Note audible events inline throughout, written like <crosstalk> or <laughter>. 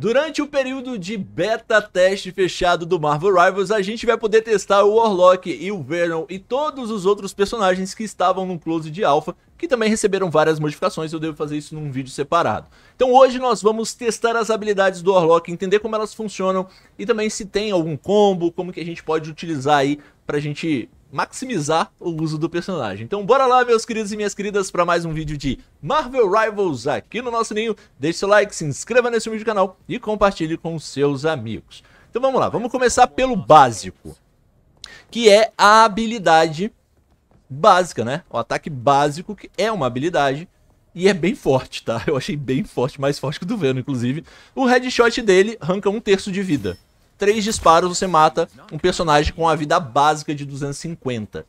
Durante o período de beta teste fechado do Marvel Rivals, a gente vai poder testar o Warlock e o Venom e todos os outros personagens que estavam no close de alpha, que também receberam várias modificações, eu devo fazer isso num vídeo separado. Então hoje nós vamos testar as habilidades do Warlock, entender como elas funcionam e também se tem algum combo, como que a gente pode utilizar aí pra gente maximizar o uso do personagem. Então bora lá, meus queridos e minhas queridas, para mais um vídeo de Marvel Rivals aqui no nosso ninho. Deixe seu like, se inscreva nesse vídeo do canal e compartilhe com seus amigos. Então vamos lá, vamos começar pelo básico, que é a habilidade básica, né? O ataque básico, que é uma habilidade e é bem forte, tá? Eu achei bem forte, mais forte que o do Venom, inclusive. O headshot dele arranca um terço de vida três disparos você mata um personagem com a vida básica de 250.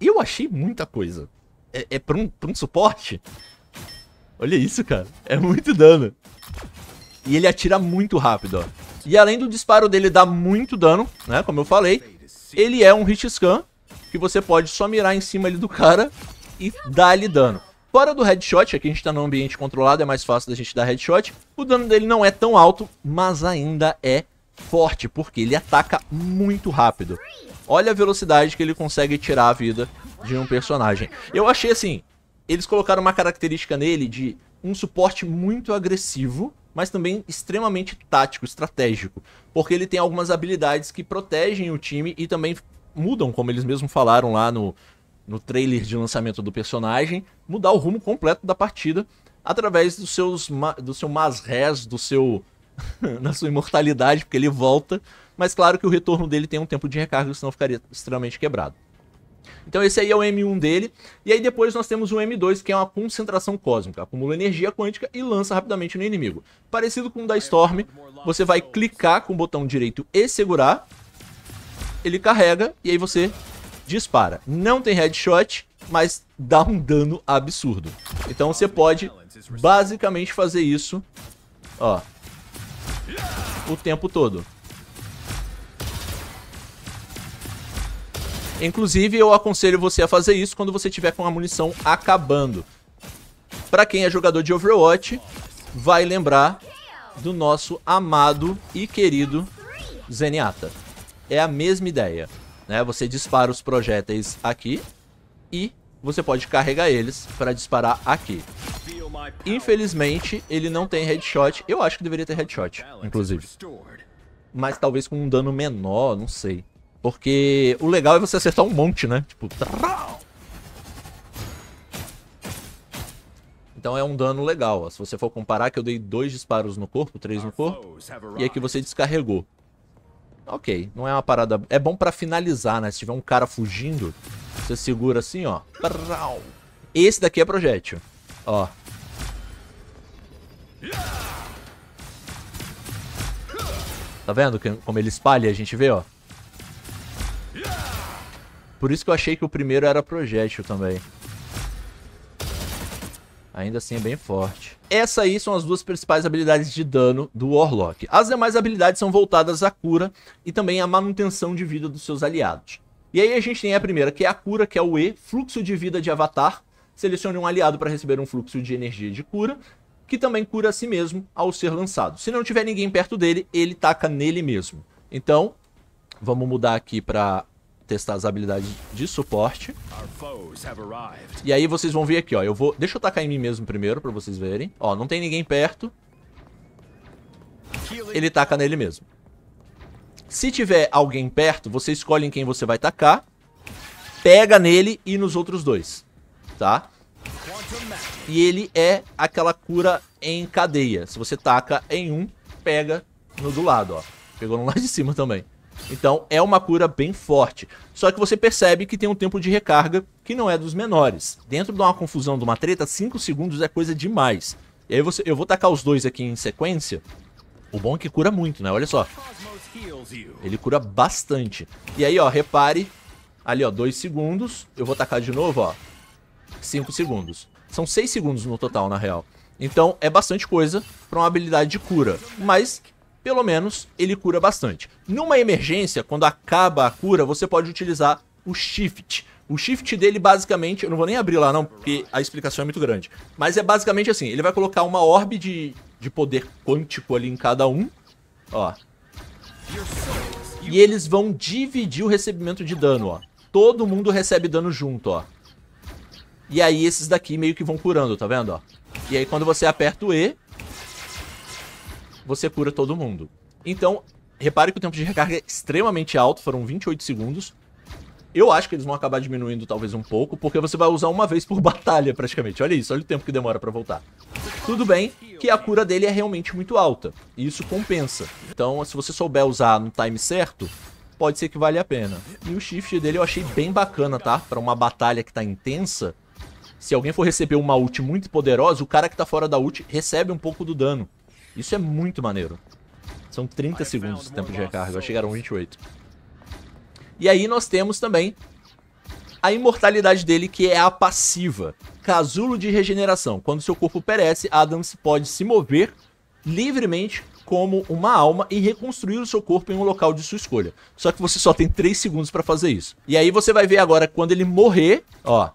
Eu achei muita coisa. É, é pra, um, pra um suporte? Olha isso, cara. É muito dano. E ele atira muito rápido, ó. E além do disparo dele dar muito dano, né, como eu falei, ele é um hit scan que você pode só mirar em cima ali do cara e dar-lhe dano. Fora do headshot, aqui a gente tá num ambiente controlado, é mais fácil da gente dar headshot. O dano dele não é tão alto, mas ainda é forte, porque ele ataca muito rápido. Olha a velocidade que ele consegue tirar a vida de um personagem. Eu achei assim, eles colocaram uma característica nele de um suporte muito agressivo, mas também extremamente tático, estratégico. Porque ele tem algumas habilidades que protegem o time e também mudam, como eles mesmos falaram lá no, no trailer de lançamento do personagem, mudar o rumo completo da partida através dos seus, do seu mas res, do seu <laughs> na sua imortalidade, porque ele volta. Mas claro que o retorno dele tem um tempo de recarga, senão ficaria extremamente quebrado. Então esse aí é o M1 dele. E aí depois nós temos o M2, que é uma concentração cósmica. Acumula energia quântica e lança rapidamente no inimigo. Parecido com o da Storm, você vai clicar com o botão direito e segurar. Ele carrega e aí você dispara. Não tem headshot, mas dá um dano absurdo. Então você pode basicamente fazer isso. Ó, o tempo todo. Inclusive, eu aconselho você a fazer isso quando você tiver com a munição acabando. Para quem é jogador de Overwatch, vai lembrar do nosso amado e querido Zenyatta. É a mesma ideia, né? Você dispara os projéteis aqui e você pode carregar eles para disparar aqui. Infelizmente, ele não tem headshot. Eu acho que deveria ter headshot, inclusive. Mas talvez com um dano menor, não sei. Porque o legal é você acertar um monte, né? Tipo... Então é um dano legal. Se você for comparar que eu dei dois disparos no corpo, três no corpo, e aqui você descarregou. Ok, não é uma parada... É bom pra finalizar, né? Se tiver um cara fugindo, você segura assim, ó. Esse daqui é projétil. Ó. Tá vendo como ele espalha? A gente vê, ó. Por isso que eu achei que o primeiro era projétil também. Ainda assim é bem forte. Essas aí são as duas principais habilidades de dano do Warlock. As demais habilidades são voltadas à cura e também à manutenção de vida dos seus aliados. E aí a gente tem a primeira, que é a cura, que é o E, fluxo de vida de avatar. Selecione um aliado para receber um fluxo de energia de cura que também cura a si mesmo ao ser lançado. Se não tiver ninguém perto dele, ele taca nele mesmo. Então, vamos mudar aqui para testar as habilidades de suporte. E aí vocês vão ver aqui, ó, eu vou, deixa eu tacar em mim mesmo primeiro para vocês verem. Ó, não tem ninguém perto. Ele taca nele mesmo. Se tiver alguém perto, você escolhe em quem você vai tacar, pega nele e nos outros dois, tá? E ele é aquela cura em cadeia. Se você taca em um, pega no do lado, ó. Pegou no <laughs> lá de cima também. Então é uma cura bem forte. Só que você percebe que tem um tempo de recarga que não é dos menores. Dentro de uma confusão, de uma treta, 5 segundos é coisa demais. E aí você, eu vou tacar os dois aqui em sequência. O bom é que cura muito, né? Olha só. Ele cura bastante. E aí, ó, repare. Ali, ó, 2 segundos. Eu vou tacar de novo, ó. 5 segundos. São 6 segundos no total, na real. Então é bastante coisa para uma habilidade de cura. Mas, pelo menos, ele cura bastante. Numa emergência, quando acaba a cura, você pode utilizar o Shift. O shift dele, basicamente, eu não vou nem abrir lá não, porque a explicação é muito grande. Mas é basicamente assim, ele vai colocar uma orbe de de poder quântico ali em cada um. Ó. E eles vão dividir o recebimento de dano, ó. Todo mundo recebe dano junto, ó. E aí esses daqui meio que vão curando, tá vendo, ó? E aí quando você aperta o E, você cura todo mundo. Então, repare que o tempo de recarga é extremamente alto, foram 28 segundos. Eu acho que eles vão acabar diminuindo talvez um pouco, porque você vai usar uma vez por <laughs> batalha praticamente. Olha isso, olha o tempo que demora pra voltar. Tudo bem que a cura dele é realmente muito alta, e isso compensa. Então, se você souber usar no time certo, pode ser que vale a pena. E o shift dele eu achei bem bacana, tá? Pra uma batalha que tá intensa, se alguém for receber uma ult muito poderosa, o cara que tá fora da ult recebe um pouco do dano. Isso é muito maneiro. São 30 segundos de tempo de recarga, eu chegaram 28. E aí nós temos também a imortalidade dele, que é a passiva. Casulo de regeneração. Quando seu corpo perece, Adams pode se mover livremente como uma alma e reconstruir o seu corpo em um local de sua escolha. Só que você só tem 3 segundos para fazer isso. E aí você vai ver agora quando ele morrer, ó,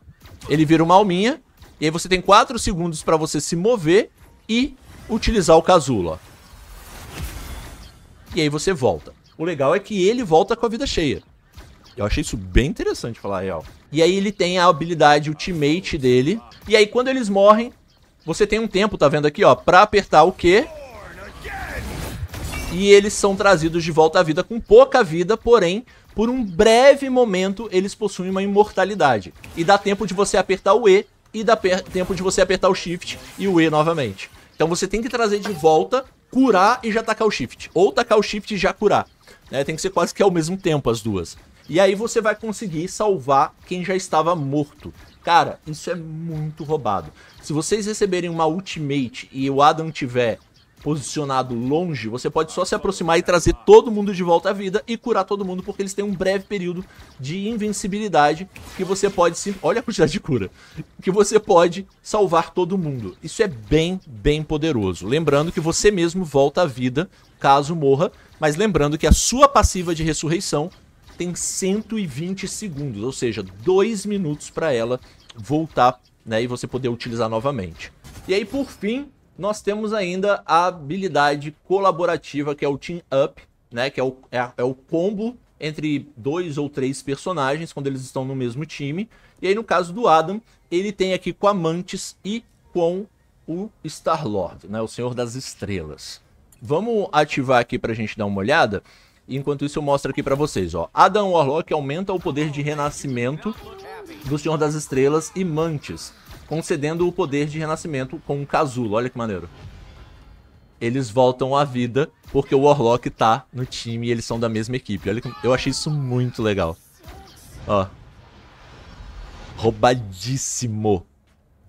ele vira uma alminha, e aí você tem 4 segundos para você se mover e utilizar o casulo. E aí você volta. O legal é que ele volta com a vida cheia. Eu achei isso bem interessante falar a real. E aí ele tem a habilidade ultimate dele. E aí quando eles morrem, você tem um tempo, tá vendo aqui, ó, pra apertar o Q. E eles são trazidos de volta à vida com pouca vida, porém, por um breve momento, eles possuem uma imortalidade. E dá tempo de você apertar o E e dá tempo de você apertar o Shift e o E novamente. Então você tem que trazer de volta, curar e já tacar o Shift. Ou tacar o Shift e já curar. Né? Tem que ser quase que ao mesmo tempo as duas. E aí você vai conseguir salvar quem já estava morto. Cara, isso é muito roubado. Se vocês receberem uma ultimate e o Adam tiver posicionado longe, você pode só se aproximar e trazer todo mundo de volta à vida e curar todo mundo, porque eles têm um breve período de invencibilidade que você pode se... Olha a quantidade de cura. Que você pode salvar todo mundo. Isso é bem, bem poderoso. Lembrando que você mesmo volta à vida caso morra, mas lembrando que a sua passiva de ressurreição tem 120 segundos, ou seja, 2 minutos para ela voltar né, e você poder utilizar novamente. E aí, por fim, nós temos ainda a habilidade colaborativa, que é o Team Up, né, que é o, é, é o combo entre dois ou três personagens quando eles estão no mesmo time. E aí, no caso do Adam, ele tem aqui com a Mantis e com o Star-Lord, né, o Senhor das Estrelas. Vamos ativar aqui para a gente dar uma olhada. Enquanto isso eu mostro aqui pra vocês, ó. Adam Warlock aumenta o poder de renascimento do Senhor das Estrelas e Mantis, concedendo o poder de renascimento com um casulo. Olha que maneiro. Eles voltam à vida porque o Warlock tá no time e eles são da mesma equipe. Olha que... Eu achei isso muito legal. Ó. Roubadíssimo.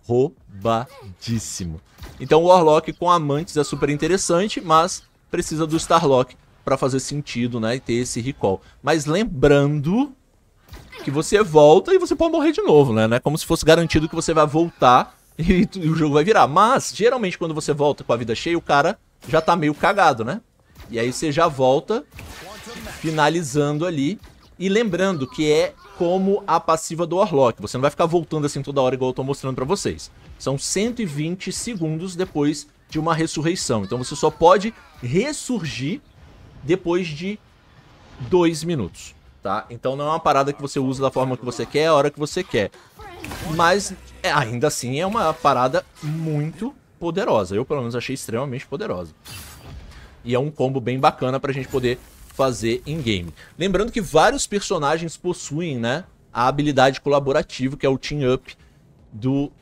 Roubadíssimo. Então o Warlock com Amantes é super interessante, mas precisa do Starlock para fazer sentido, né? E ter esse recall. Mas lembrando que você volta e você pode morrer de novo, né? Não é como se fosse garantido que você vai voltar <laughs> e, e, o jogo vai virar. Mas, geralmente, quando você volta com a vida cheia, o cara já tá meio cagado, né? E aí você já volta finalizando ali. E lembrando que é como a passiva do Warlock. Você não vai ficar voltando assim toda hora igual eu tô mostrando pra vocês. São 120 segundos depois de uma ressurreição. Então você só pode ressurgir depois de dois minutos, tá? Então não é uma parada que você usa da forma que você quer, a hora que você quer. Mas é, ainda assim é uma parada muito poderosa. Eu pelo menos achei extremamente poderosa. E é um combo bem bacana pra gente poder fazer em game. Lembrando que vários personagens possuem, né, a habilidade colaborativa, que é o Team Up do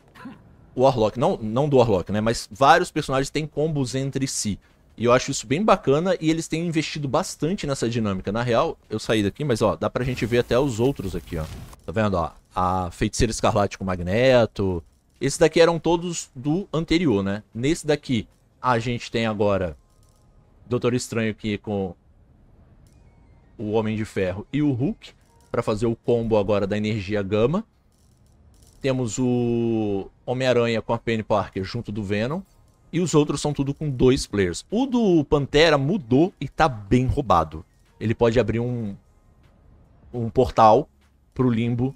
Warlock. Não, não do Warlock, né, mas vários personagens têm combos entre si. E eu acho isso bem bacana e eles têm investido bastante nessa dinâmica. Na real, eu saí daqui, mas ó, dá pra gente ver até os outros aqui, ó. Tá vendo, ó? A Feiticeira Escarlate com Magneto. Esses daqui eram todos do anterior, né? Nesse daqui, a gente tem agora Doutor Estranho aqui com o Homem de Ferro e o Hulk. para fazer o combo agora da energia gama. Temos o Homem-Aranha com a Penny Parker junto do Venom. E os outros são tudo com dois players. O do Pantera mudou e tá bem roubado. Ele pode abrir um, um portal pro limbo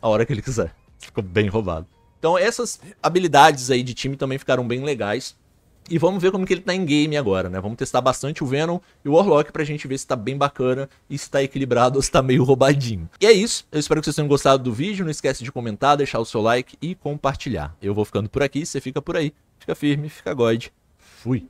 a hora que ele quiser. <laughs> Ficou bem roubado. Então essas habilidades aí de time também ficaram bem legais. E vamos ver como que ele tá em game agora, né? Vamos testar bastante o Venom e o Warlock pra gente ver se tá bem bacana e se tá equilibrado <laughs> ou se tá meio roubadinho. E é isso, eu espero que vocês tenham gostado do vídeo, não esquece de comentar, deixar o seu like e compartilhar. Eu vou ficando por aqui, você fica por aí. Fica firme, fica God. Fui.